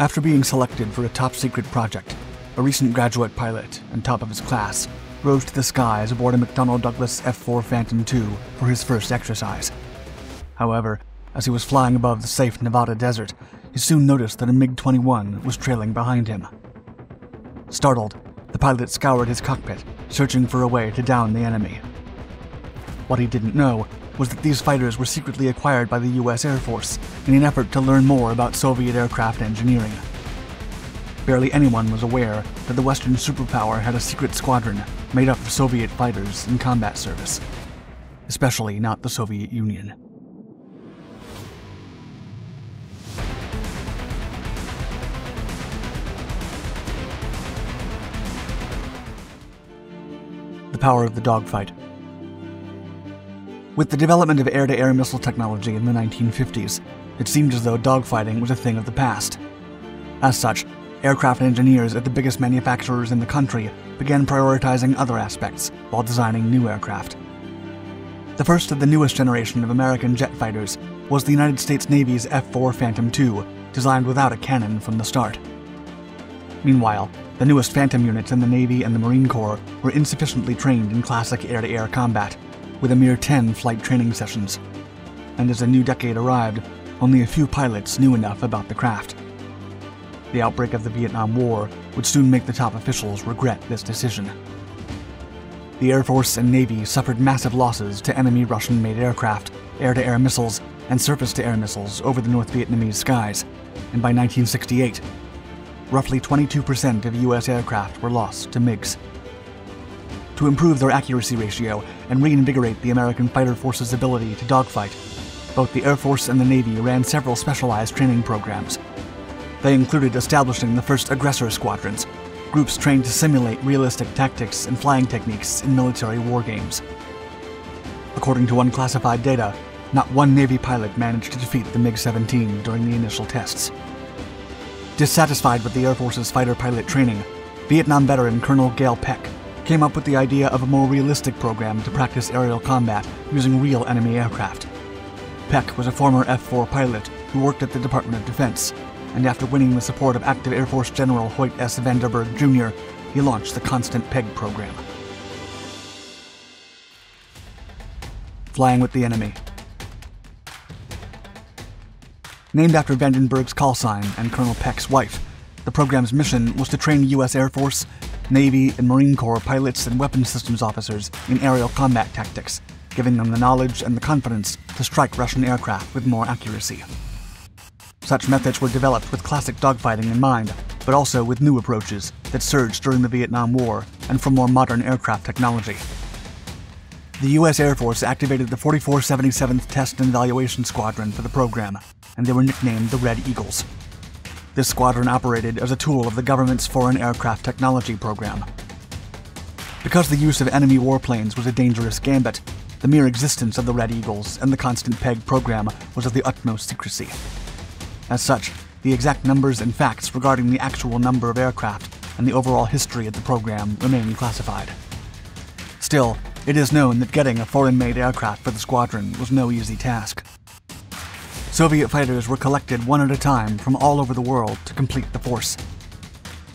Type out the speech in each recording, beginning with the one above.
After being selected for a top secret project, a recent graduate pilot and top of his class rose to the skies aboard a McDonnell Douglas F 4 Phantom II for his first exercise. However, as he was flying above the safe Nevada desert, he soon noticed that a MiG 21 was trailing behind him. Startled, the pilot scoured his cockpit, searching for a way to down the enemy. What he didn't know was that these fighters were secretly acquired by the US Air Force in an effort to learn more about Soviet aircraft engineering. Barely anyone was aware that the Western superpower had a secret squadron made up of Soviet fighters in combat service, especially not the Soviet Union. The power of the dogfight. With the development of air to air missile technology in the 1950s, it seemed as though dogfighting was a thing of the past. As such, aircraft engineers at the biggest manufacturers in the country began prioritizing other aspects while designing new aircraft. The first of the newest generation of American jet fighters was the United States Navy's F 4 Phantom II, designed without a cannon from the start. Meanwhile, the newest Phantom units in the Navy and the Marine Corps were insufficiently trained in classic air to air combat, with a mere 10 flight training sessions. And as a new decade arrived, only a few pilots knew enough about the craft. The outbreak of the Vietnam War would soon make the top officials regret this decision. The Air Force and Navy suffered massive losses to enemy Russian made aircraft, air to air missiles, and surface to air missiles over the North Vietnamese skies, and by 1968, roughly 22% of US aircraft were lost to MiGs. To improve their accuracy ratio and reinvigorate the American fighter force's ability to dogfight, both the Air Force and the Navy ran several specialized training programs. They included establishing the first aggressor squadrons, groups trained to simulate realistic tactics and flying techniques in military war games. According to unclassified data, not one Navy pilot managed to defeat the MiG 17 during the initial tests. Dissatisfied with the Air Force's fighter pilot training, Vietnam veteran Colonel Gail Peck came up with the idea of a more realistic program to practice aerial combat using real enemy aircraft. Peck was a former F 4 pilot who worked at the Department of Defense, and after winning the support of active Air Force General Hoyt S. Vandenberg Jr., he launched the Constant Peg program. Flying with the Enemy. Named after Vandenberg's call sign and Colonel Peck's wife, the program's mission was to train U.S. Air Force, Navy, and Marine Corps pilots and weapons systems officers in aerial combat tactics, giving them the knowledge and the confidence to strike Russian aircraft with more accuracy. Such methods were developed with classic dogfighting in mind, but also with new approaches that surged during the Vietnam War and from more modern aircraft technology. The U.S. Air Force activated the 4477th Test and Evaluation Squadron for the program, and they were nicknamed the Red Eagles. This squadron operated as a tool of the government's Foreign Aircraft Technology Program. Because the use of enemy warplanes was a dangerous gambit, the mere existence of the Red Eagles and the Constant Peg program was of the utmost secrecy. As such, the exact numbers and facts regarding the actual number of aircraft and the overall history of the program remain classified. Still, it is known that getting a foreign made aircraft for the squadron was no easy task. Soviet fighters were collected one at a time from all over the world to complete the force.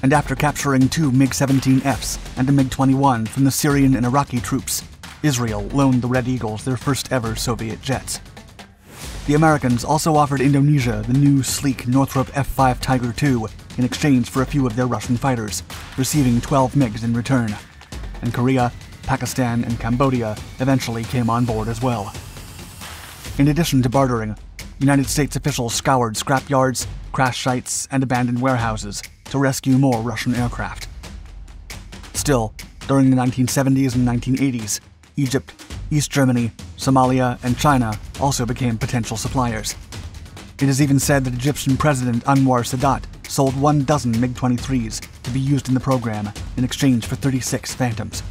And after capturing two MiG 17Fs and a MiG 21 from the Syrian and Iraqi troops, Israel loaned the Red Eagles their first ever Soviet jets. The Americans also offered Indonesia the new sleek Northrop F 5 Tiger II in exchange for a few of their Russian fighters, receiving 12 MiGs in return. And Korea, Pakistan, and Cambodia eventually came on board as well. In addition to bartering, United States officials scoured scrapyards, crash sites, and abandoned warehouses to rescue more Russian aircraft. Still, during the 1970s and 1980s, Egypt, East Germany, Somalia, and China also became potential suppliers. It is even said that Egyptian President Anwar Sadat sold one dozen MiG 23s to be used in the program in exchange for 36 Phantoms.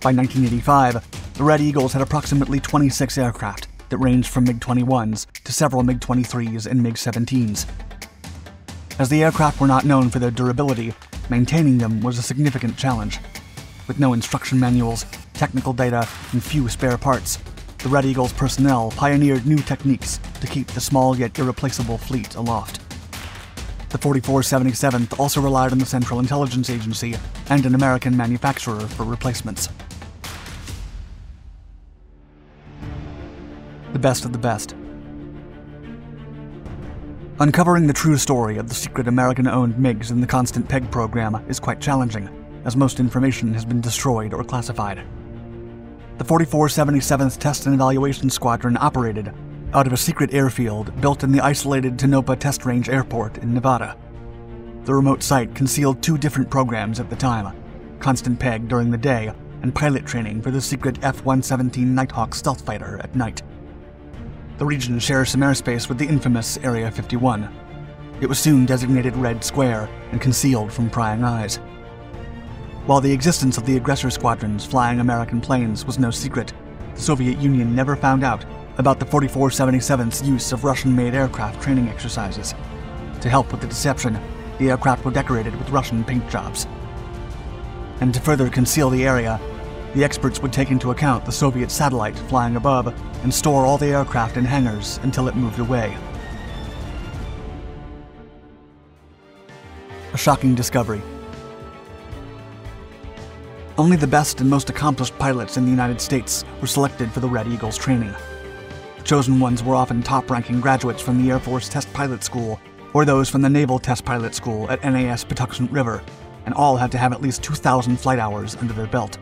By 1985, the Red Eagles had approximately 26 aircraft that ranged from MiG 21s to several MiG 23s and MiG 17s. As the aircraft were not known for their durability, maintaining them was a significant challenge. With no instruction manuals, technical data, and few spare parts, the Red Eagle's personnel pioneered new techniques to keep the small yet irreplaceable fleet aloft. The 4477th also relied on the Central Intelligence Agency and an American manufacturer for replacements. Best of the best. Uncovering the true story of the secret American owned MiGs in the Constant Peg program is quite challenging, as most information has been destroyed or classified. The 4477th Test and Evaluation Squadron operated out of a secret airfield built in the isolated Tonopah Test Range Airport in Nevada. The remote site concealed two different programs at the time constant peg during the day and pilot training for the secret F 117 Nighthawk stealth fighter at night. The region shares some airspace with the infamous Area 51. It was soon designated Red Square and concealed from prying eyes. While the existence of the aggressor squadrons flying American planes was no secret, the Soviet Union never found out about the 4477's use of Russian made aircraft training exercises. To help with the deception, the aircraft were decorated with Russian paint jobs. And to further conceal the area, the experts would take into account the Soviet satellite flying above and store all the aircraft in hangars until it moved away. A shocking discovery. Only the best and most accomplished pilots in the United States were selected for the Red Eagles training. The Chosen ones were often top ranking graduates from the Air Force Test Pilot School or those from the Naval Test Pilot School at NAS Patuxent River, and all had to have at least 2,000 flight hours under their belt.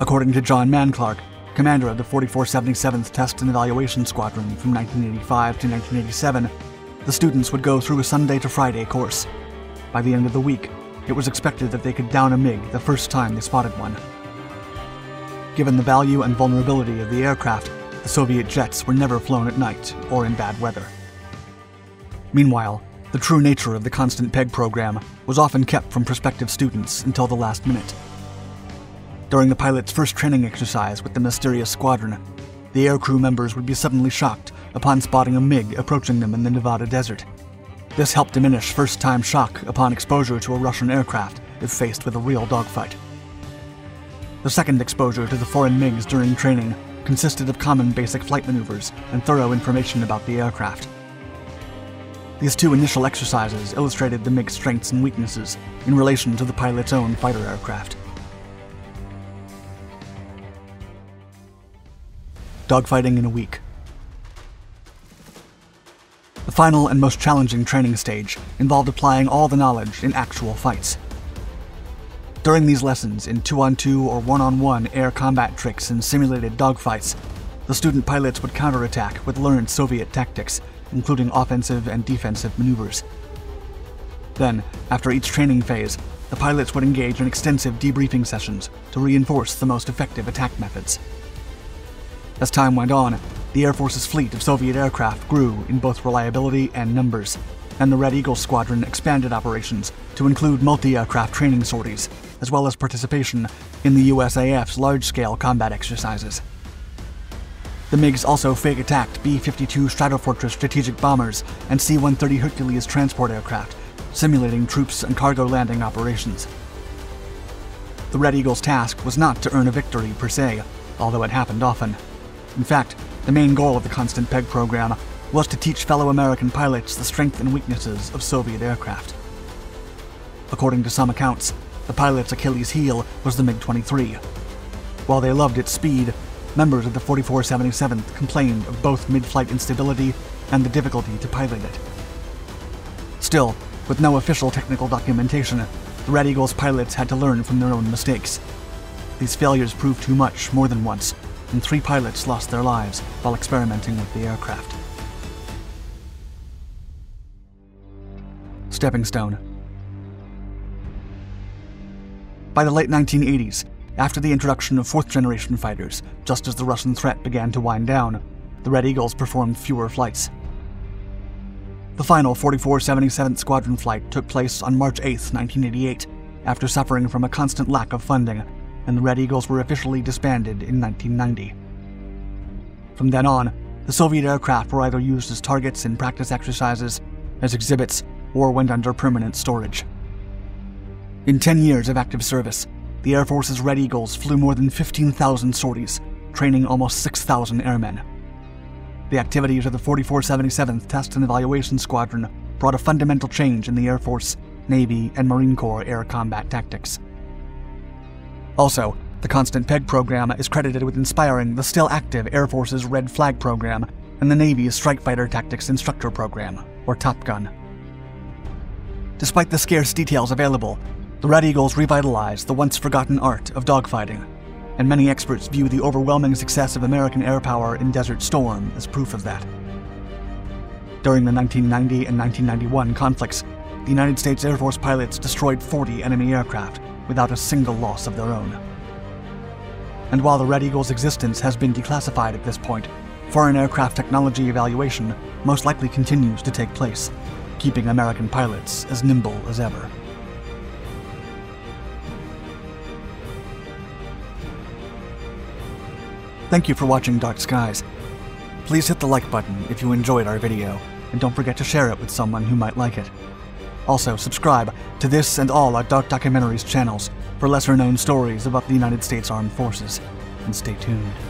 According to John Manclark, commander of the 4477th Test and Evaluation Squadron from 1985 to 1987, the students would go through a Sunday to Friday course. By the end of the week, it was expected that they could down a MiG the first time they spotted one. Given the value and vulnerability of the aircraft, the Soviet jets were never flown at night or in bad weather. Meanwhile, the true nature of the Constant Peg program was often kept from prospective students until the last minute. During the pilot's first training exercise with the mysterious squadron, the aircrew members would be suddenly shocked upon spotting a MiG approaching them in the Nevada desert. This helped diminish first time shock upon exposure to a Russian aircraft if faced with a real dogfight. The second exposure to the foreign MiGs during training consisted of common basic flight maneuvers and thorough information about the aircraft. These two initial exercises illustrated the MiG's strengths and weaknesses in relation to the pilot's own fighter aircraft. Dogfighting in a week. The final and most challenging training stage involved applying all the knowledge in actual fights. During these lessons in 2 on 2 or 1 on 1 air combat tricks and simulated dogfights, the student pilots would counterattack with learned Soviet tactics, including offensive and defensive maneuvers. Then, after each training phase, the pilots would engage in extensive debriefing sessions to reinforce the most effective attack methods. As time went on, the Air Force's fleet of Soviet aircraft grew in both reliability and numbers, and the Red Eagle Squadron expanded operations to include multi aircraft training sorties, as well as participation in the USAF's large scale combat exercises. The MiGs also fake attacked B 52 Stratofortress strategic bombers and C 130 Hercules transport aircraft, simulating troops and cargo landing operations. The Red Eagle's task was not to earn a victory per se, although it happened often. In fact, the main goal of the Constant Peg program was to teach fellow American pilots the strengths and weaknesses of Soviet aircraft. According to some accounts, the pilot's Achilles heel was the MiG 23. While they loved its speed, members of the 4477th complained of both mid flight instability and the difficulty to pilot it. Still, with no official technical documentation, the Red Eagle's pilots had to learn from their own mistakes. These failures proved too much more than once, and three pilots lost their lives while experimenting with the aircraft. Stepping Stone By the late 1980s, after the introduction of fourth generation fighters, just as the Russian threat began to wind down, the Red Eagles performed fewer flights. The final 4477th Squadron flight took place on March 8, 1988, after suffering from a constant lack of funding, and the Red Eagles were officially disbanded in 1990. From then on, the Soviet aircraft were either used as targets in practice exercises, as exhibits, or went under permanent storage. In 10 years of active service, the Air Force's Red Eagles flew more than 15,000 sorties, training almost 6,000 airmen. The activities of the 4477th Test and Evaluation Squadron brought a fundamental change in the Air Force, Navy, and Marine Corps air combat tactics. Also, the Constant Peg program is credited with inspiring the still active Air Force's Red Flag program and the Navy's Strike Fighter Tactics Instructor program, or Top Gun. Despite the scarce details available, the Red Eagles revitalized the once forgotten art of dogfighting, and many experts view the overwhelming success of American air power in Desert Storm as proof of that. During the 1990 and 1991 conflicts, the United States Air Force pilots destroyed 40 enemy aircraft without a single loss of their own. And while the Red Eagle's existence has been declassified at this point, foreign aircraft technology evaluation most likely continues to take place, keeping American pilots as nimble as ever. Thank you for watching Dark Skies. Please hit the like button if you enjoyed our video, and don't forget to share it with someone who might like it. Also, subscribe to this and all our Dark Documentaries channels for lesser known stories about the United States Armed Forces, and stay tuned.